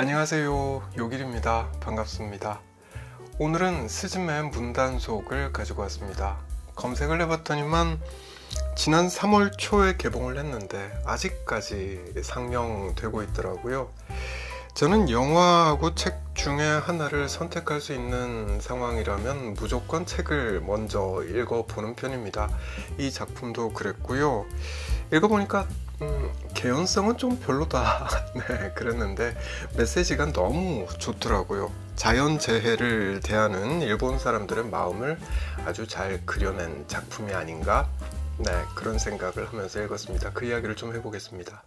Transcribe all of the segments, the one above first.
안녕하세요. 요길입니다. 반갑습니다. 오늘은 스즈메 문단속을 가지고 왔습니다. 검색을 해봤더니만 지난 3월 초에 개봉을 했는데 아직까지 상영되고 있더라고요. 저는 영화하고 책 중에 하나를 선택할 수 있는 상황이라면 무조건 책을 먼저 읽어보는 편입니다. 이 작품도 그랬고요. 읽어보니까 음, 개연성은 좀 별로다. 네, 그랬는데 메시지가 너무 좋더라고요. 자연재해를 대하는 일본 사람들의 마음을 아주 잘 그려낸 작품이 아닌가? 네, 그런 생각을 하면서 읽었습니다. 그 이야기를 좀 해보겠습니다.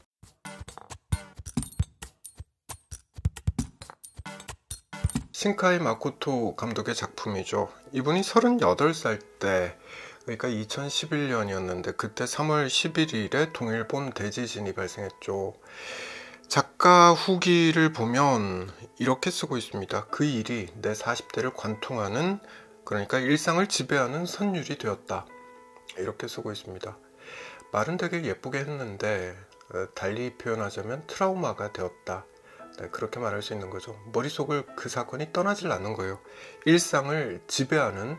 신카이 마코토 감독의 작품이죠. 이분이 38살 때 그러니까 2011년이었는데 그때 3월 11일에 동일본 대지진이 발생했죠. 작가 후기를 보면 이렇게 쓰고 있습니다. 그 일이 내 40대를 관통하는 그러니까 일상을 지배하는 선율이 되었다. 이렇게 쓰고 있습니다. 말은 되게 예쁘게 했는데 어, 달리 표현하자면 트라우마가 되었다. 네, 그렇게 말할 수 있는 거죠. 머릿속을 그 사건이 떠나질 않는 거예요. 일상을 지배하는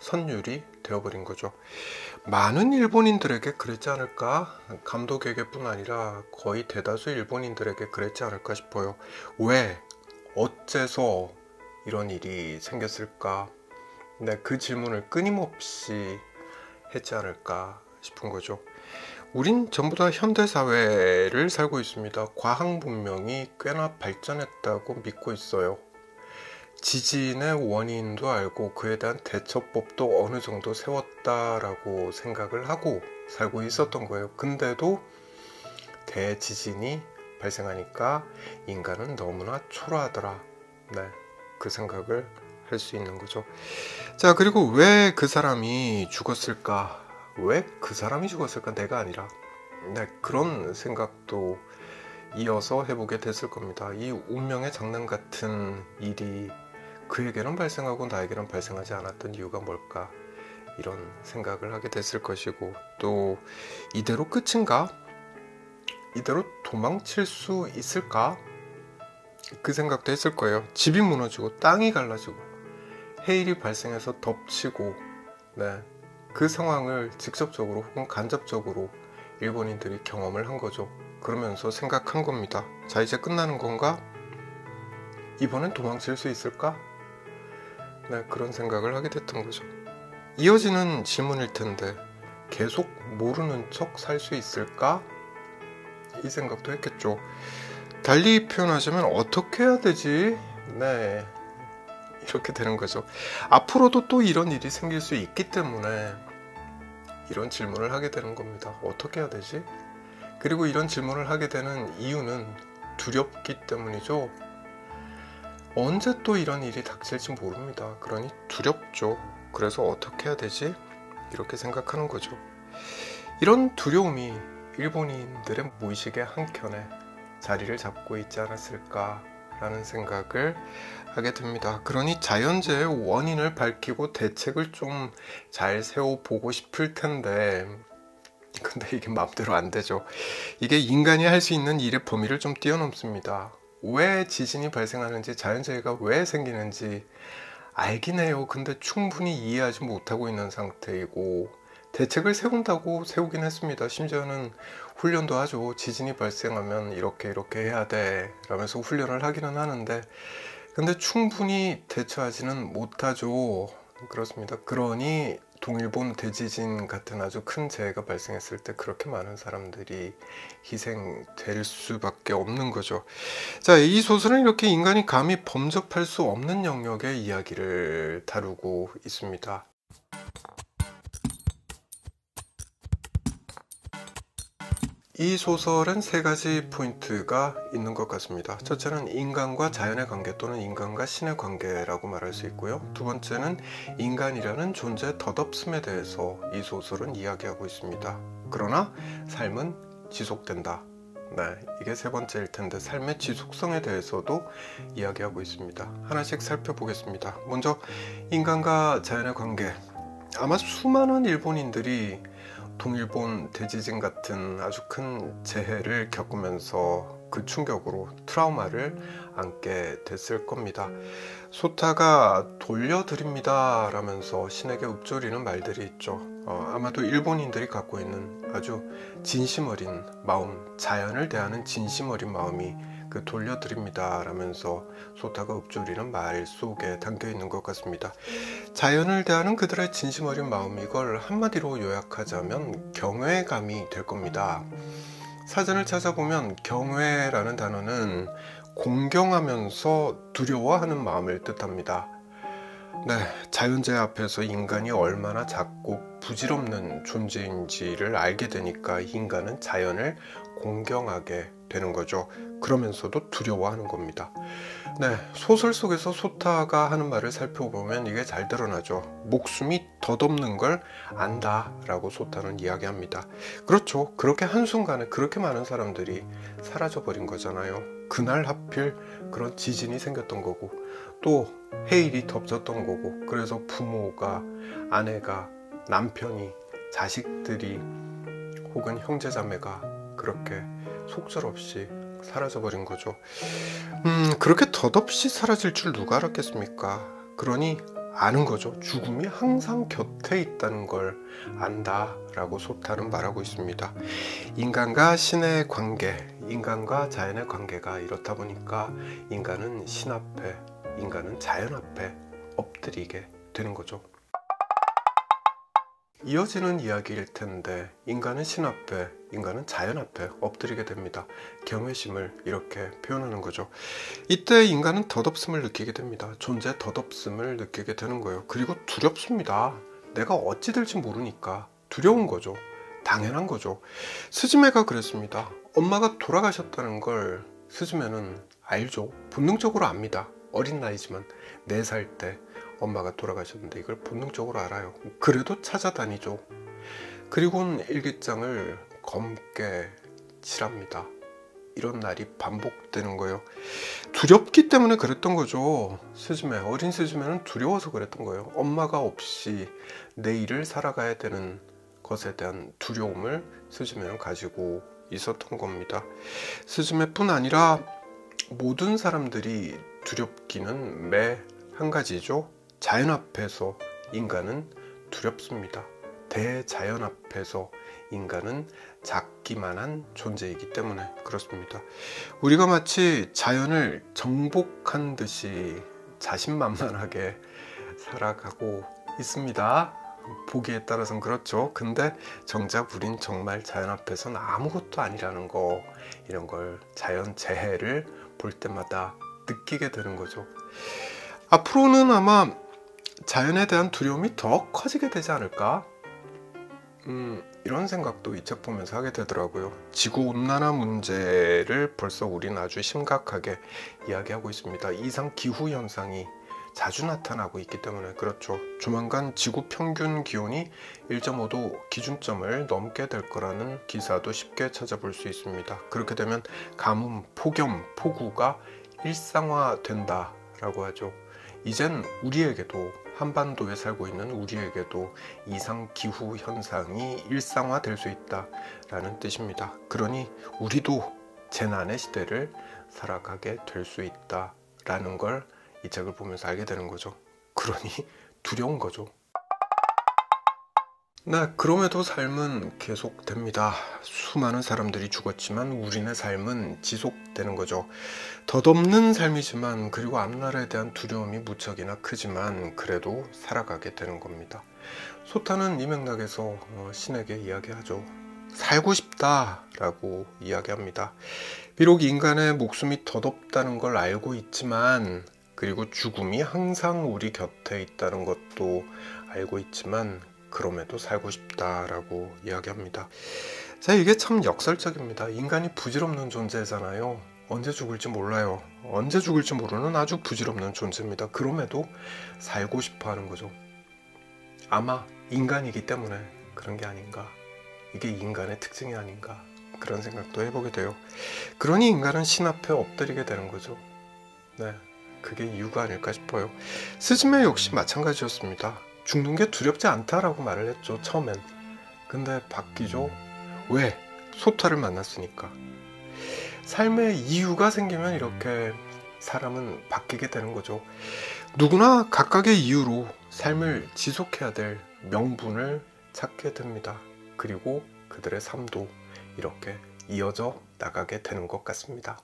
선율이 되어버린 거죠. 많은 일본인들에게 그랬지 않을까? 감독에게뿐 아니라 거의 대다수 일본인들에게 그랬지 않을까 싶어요. 왜? 어째서 이런 일이 생겼을까? 네, 그 질문을 끊임없이 했지 않을까 싶은 거죠. 우린 전부 다 현대사회를 살고 있습니다. 과학 문명이 꽤나 발전했다고 믿고 있어요. 지진의 원인도 알고 그에 대한 대처법도 어느 정도 세웠다라고 생각을 하고 살고 있었던 거예요. 근데도 대지진이 발생하니까 인간은 너무나 초라하더라. 네, 그 생각을 할 수 있는 거죠. 자, 그리고 왜 그 사람이 죽었을까? 왜 그 사람이 죽었을까? 내가 아니라. 네, 그런 생각도 이어서 해보게 됐을 겁니다. 이 운명의 장난 같은 일이 그에게는 발생하고 나에게는 발생하지 않았던 이유가 뭘까 이런 생각을 하게 됐을 것이고 또 이대로 끝인가? 이대로 도망칠 수 있을까? 그 생각도 했을 거예요. 집이 무너지고 땅이 갈라지고 해일이 발생해서 덮치고 네. 그 상황을 직접적으로 혹은 간접적으로 일본인들이 경험을 한 거죠. 그러면서 생각한 겁니다. 자 이제 끝나는 건가? 이번엔 도망칠 수 있을까? 네, 그런 생각을 하게 됐던 거죠. 이어지는 질문일 텐데 계속 모르는 척 살 수 있을까? 이 생각도 했겠죠. 달리 표현하자면 어떻게 해야 되지? 네. 이렇게 되는 거죠. 앞으로도 또 이런 일이 생길 수 있기 때문에 이런 질문을 하게 되는 겁니다. 어떻게 해야 되지? 그리고 이런 질문을 하게 되는 이유는 두렵기 때문이죠. 언제 또 이런 일이 닥칠지 모릅니다. 그러니 두렵죠. 그래서 어떻게 해야 되지? 이렇게 생각하는 거죠. 이런 두려움이 일본인들의 무의식의 한켠에 자리를 잡고 있지 않았을까라는 생각을 하게 됩니다. 그러니 자연재해의 원인을 밝히고 대책을 좀 잘 세워보고 싶을 텐데 근데 이게 마음대로 안 되죠. 이게 인간이 할 수 있는 일의 범위를 좀 뛰어넘습니다. 왜 지진이 발생하는지 자연재해가 왜 생기는지 알긴 해요. 근데 충분히 이해하지 못하고 있는 상태이고 대책을 세운다고 세우긴 했습니다. 심지어는 훈련도 하죠. 지진이 발생하면 이렇게 이렇게 해야 돼 라면서 훈련을 하기는 하는데 근데 충분히 대처하지는 못하죠. 그렇습니다. 그러니 동일본 대지진 같은 아주 큰 재해가 발생했을 때 그렇게 많은 사람들이 희생될 수밖에 없는 거죠. 자, 이 소설은 이렇게 인간이 감히 범접할 수 없는 영역의 이야기를 다루고 있습니다. 이 소설은 세 가지 포인트가 있는 것 같습니다. 첫째는 인간과 자연의 관계 또는 인간과 신의 관계라고 말할 수 있고요. 두 번째는 인간이라는 존재의 덧없음에 대해서 이 소설은 이야기하고 있습니다. 그러나 삶은 지속된다. 네, 이게 세 번째일 텐데 삶의 지속성에 대해서도 이야기하고 있습니다. 하나씩 살펴보겠습니다. 먼저 인간과 자연의 관계. 아마 수많은 일본인들이 동일본 대지진 같은 아주 큰 재해를 겪으면서 그 충격으로 트라우마를 안게 됐을 겁니다. 소타가 돌려드립니다 라면서 신에게 읊조리는 말들이 있죠. 어, 아마도 일본인들이 갖고 있는 아주 진심 어린 마음, 자연을 대하는 진심 어린 마음이 그 돌려드립니다 라면서 소타가 읊조리는 말 속에 담겨 있는 것 같습니다. 자연을 대하는 그들의 진심 어린 마음 이걸 한마디로 요약하자면 경외감이 될 겁니다. 사전을 찾아보면 경외라는 단어는 공경하면서 두려워하는 마음을 뜻합니다. 네, 자연재 앞에서 인간이 얼마나 작고 부질없는 존재인지를 알게 되니까 인간은 자연을 공경하게 되는 거죠. 그러면서도 두려워하는 겁니다. 네, 소설 속에서 소타가 하는 말을 살펴보면 이게 잘 드러나죠. 목숨이 덧없는 걸 안다 라고 소타는 이야기합니다. 그렇죠. 그렇게 한순간에 그렇게 많은 사람들이 사라져버린 거잖아요. 그날 하필 그런 지진이 생겼던 거고 또 해일이 덮쳤던 거고 그래서 부모가 아내가 남편이 자식들이 혹은 형제자매가 그렇게 속절없이 사라져버린 거죠. 음, 그렇게 덧없이 사라질 줄 누가 알았겠습니까? 그러니 아는 거죠. 죽음이 항상 곁에 있다는 걸 안다 라고 소타는 말하고 있습니다. 인간과 신의 관계, 인간과 자연의 관계가 이렇다 보니까 인간은 신 앞에, 인간은 자연 앞에 엎드리게 되는 거죠. 이어지는 이야기일 텐데 인간은 신 앞에 인간은 자연 앞에 엎드리게 됩니다. 경외심을 이렇게 표현하는 거죠. 이때 인간은 덧없음을 느끼게 됩니다. 존재 덧없음을 느끼게 되는 거예요. 그리고 두렵습니다. 내가 어찌 될지 모르니까 두려운 거죠. 당연한 거죠. 스즈메가 그랬습니다. 엄마가 돌아가셨다는 걸 스즈메는 알죠. 본능적으로 압니다. 어린 나이지만 4살 때 엄마가 돌아가셨는데 이걸 본능적으로 알아요. 그래도 찾아다니죠. 그리고는 일기장을 검게 칠합니다. 이런 날이 반복되는 거예요. 두렵기 때문에 그랬던 거죠. 스즈메, 어린 스즈메는 두려워서 그랬던 거예요. 엄마가 없이 내일을 살아가야 되는 것에 대한 두려움을 스즈메는 가지고 있었던 겁니다. 스즈메뿐 아니라 모든 사람들이 두렵기는 매 한 가지죠. 자연 앞에서 인간은 두렵습니다. 대자연 앞에서 인간은 작기만한 존재이기 때문에 그렇습니다. 우리가 마치 자연을 정복한 듯이 자신만만하게 살아가고 있습니다. 보기에 따라서는 그렇죠. 근데 정작 우린 정말 자연 앞에서는 아무것도 아니라는 거 이런 걸 자연 재해를 볼 때마다 느끼게 되는 거죠. 앞으로는 아마 자연에 대한 두려움이 더 커지게 되지 않을까? 음, 이런 생각도 이 책 보면서 하게 되더라고요. 지구 온난화 문제를 벌써 우리는 아주 심각하게 이야기하고 있습니다. 이상 기후 현상이 자주 나타나고 있기 때문에 그렇죠. 조만간 지구 평균 기온이 1.5도 기준점을 넘게 될 거라는 기사도 쉽게 찾아볼 수 있습니다. 그렇게 되면 가뭄, 폭염, 폭우가 일상화된다라고 하죠. 이젠 우리에게도 한반도에 살고 있는 우리에게도 이상 기후 현상이 일상화될 수 있다라는 뜻입니다. 그러니 우리도 재난의 시대를 살아가게 될 수 있다라는 걸 이 책을 보면서 알게 되는 거죠. 그러니 두려운 거죠. 네, 그럼에도 삶은 계속됩니다. 수많은 사람들이 죽었지만 우리네 삶은 지속되는 거죠. 덧없는 삶이지만 그리고 앞날에 대한 두려움이 무척이나 크지만 그래도 살아가게 되는 겁니다. 소타는 이 맥락에서 어, 신에게 이야기하죠. 살고 싶다 라고 이야기합니다. 비록 인간의 목숨이 덧없다는 걸 알고 있지만 그리고 죽음이 항상 우리 곁에 있다는 것도 알고 있지만 그럼에도 살고 싶다라고 이야기합니다. 자, 이게 참 역설적입니다. 인간이 부질없는 존재잖아요. 언제 죽을지 몰라요. 언제 죽을지 모르는 아주 부질없는 존재입니다. 그럼에도 살고 싶어 하는 거죠. 아마 인간이기 때문에 그런 게 아닌가. 이게 인간의 특징이 아닌가. 그런 생각도 해보게 돼요. 그러니 인간은 신 앞에 엎드리게 되는 거죠. 네. 그게 이유가 아닐까 싶어요. 스즈메 역시 마찬가지였습니다. 죽는 게 두렵지 않다라고 말을 했죠 처음엔 근데 바뀌죠 왜? 소타를 만났으니까 삶의 이유가 생기면 이렇게 사람은 바뀌게 되는 거죠. 누구나 각각의 이유로 삶을 지속해야 될 명분을 찾게 됩니다. 그리고 그들의 삶도 이렇게 이어져 나가게 되는 것 같습니다.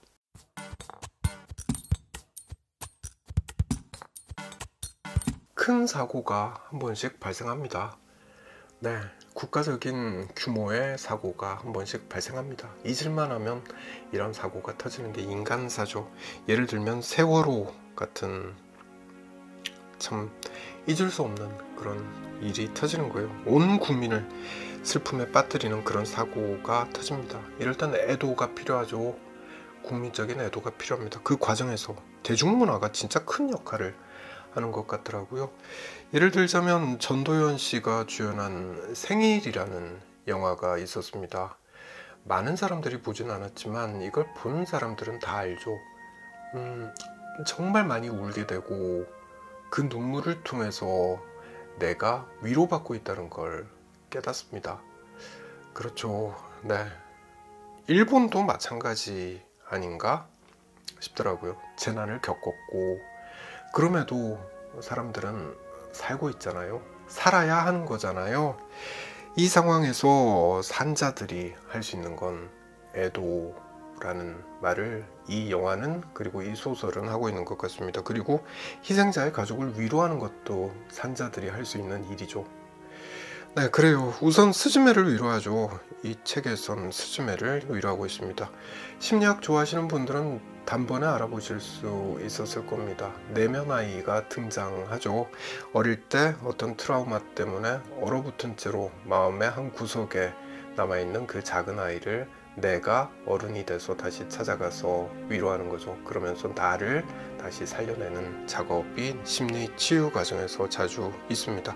큰 사고가 한 번씩 발생합니다. 네, 국가적인 규모의 사고가 한 번씩 발생합니다. 잊을만 하면 이런 사고가 터지는 게 인간사죠. 예를 들면 세월호 같은 참 잊을 수 없는 그런 일이 터지는 거예요. 온 국민을 슬픔에 빠뜨리는 그런 사고가 터집니다. 이럴 땐 애도가 필요하죠. 국민적인 애도가 필요합니다. 그 과정에서 대중문화가 진짜 큰 역할을 하는 것 같더라고요. 예를 들자면 전도연 씨가 주연한 생일이라는 영화가 있었습니다. 많은 사람들이 보진 않았지만 이걸 본 사람들은 다 알죠. 음, 정말 많이 울게 되고 그 눈물을 통해서 내가 위로받고 있다는 걸 깨닫습니다. 그렇죠. 네. 일본도 마찬가지 아닌가 싶더라고요. 재난을 겪었고 그럼에도 사람들은 살고 있잖아요. 살아야 하는 거잖아요. 이 상황에서 산자들이 할 수 있는 건 애도라는 말을 이 영화는 그리고 이 소설은 하고 있는 것 같습니다. 그리고 희생자의 가족을 위로하는 것도 산자들이 할 수 있는 일이죠. 네, 그래요. 우선 스즈메를 위로하죠. 이 책에선 스즈메를 위로하고 있습니다. 심리학 좋아하시는 분들은 단번에 알아보실 수 있었을 겁니다. 내면 아이가 등장하죠. 어릴 때 어떤 트라우마 때문에 얼어붙은 채로 마음의 한 구석에 남아있는 그 작은 아이를 내가 어른이 돼서 다시 찾아가서 위로하는 거죠. 그러면서 나를 다시 살려내는 작업이 심리 치유 과정에서 자주 있습니다.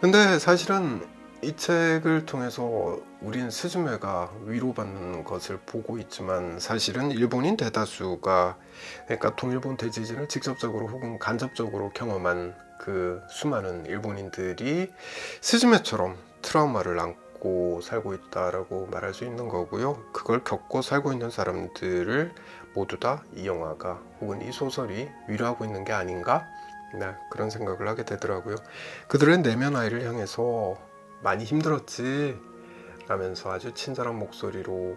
근데 사실은 이 책을 통해서 우린 스즈메가 위로받는 것을 보고 있지만 사실은 일본인 대다수가 그러니까 동일본 대지진을 직접적으로 혹은 간접적으로 경험한 그 수많은 일본인들이 스즈메처럼 트라우마를 안고 살고 있다라고 말할 수 있는 거고요. 그걸 겪고 살고 있는 사람들을 모두 다 이 영화가 혹은 이 소설이 위로하고 있는 게 아닌가? 네, 그런 생각을 하게 되더라고요. 그들의 내면 아이를 향해서 많이 힘들었지 라면서 아주 친절한 목소리로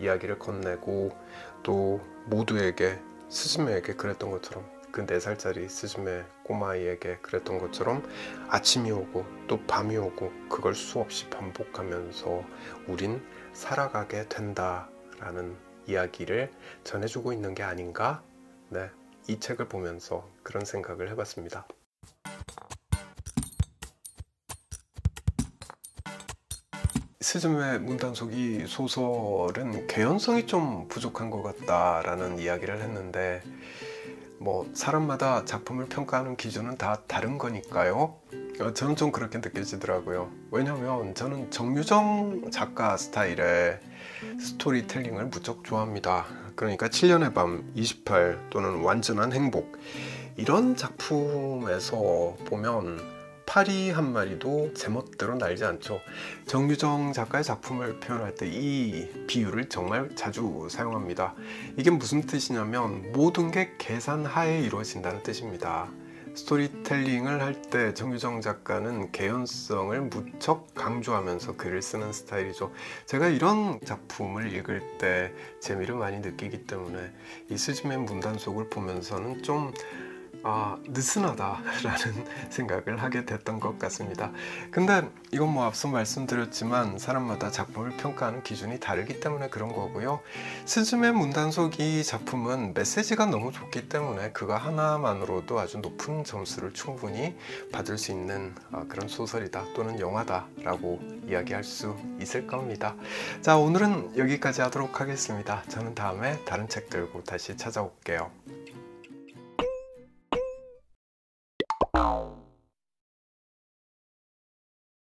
이야기를 건네고 또 모두에게 스즈메에게 그랬던 것처럼 그 4살짜리 스즈메 꼬마아이에게 그랬던 것처럼 아침이 오고 또 밤이 오고 그걸 수없이 반복하면서 우린 살아가게 된다 라는 이야기를 전해주고 있는 게 아닌가? 네, 이 책을 보면서 그런 생각을 해봤습니다. 스즈메 문단속이 소설은 개연성이 좀 부족한 것 같다라는 이야기를 했는데 뭐 사람마다 작품을 평가하는 기준은 다 다른 거니까요. 어, 저는 좀 그렇게 느껴지더라고요. 왜냐면 저는 정유정 작가 스타일의 스토리텔링을 무척 좋아합니다. 그러니까 7년의 밤, 28 또는 완전한 행복 이런 작품에서 보면 파리 한 마리도 제멋대로 날지 않죠. 정유정 작가의 작품을 표현할 때 이 비유를 정말 자주 사용합니다. 이게 무슨 뜻이냐면 모든 게 계산하에 이루어진다는 뜻입니다. 스토리텔링을 할 때 정유정 작가는 개연성을 무척 강조하면서 글을 쓰는 스타일이죠. 제가 이런 작품을 읽을 때 재미를 많이 느끼기 때문에 이 스즈메 문단속을 보면서는 좀 아, 느슨하다라는 생각을 하게 됐던 것 같습니다. 근데 이건 뭐 앞서 말씀드렸지만 사람마다 작품을 평가하는 기준이 다르기 때문에 그런 거고요. 스즈메 문단속 이 작품은 메시지가 너무 좋기 때문에 그거 하나만으로도 아주 높은 점수를 충분히 받을 수 있는 아, 그런 소설이다 또는 영화다라고 이야기할 수 있을 겁니다. 자, 오늘은 여기까지 하도록 하겠습니다. 저는 다음에 다른 책 들고 다시 찾아올게요.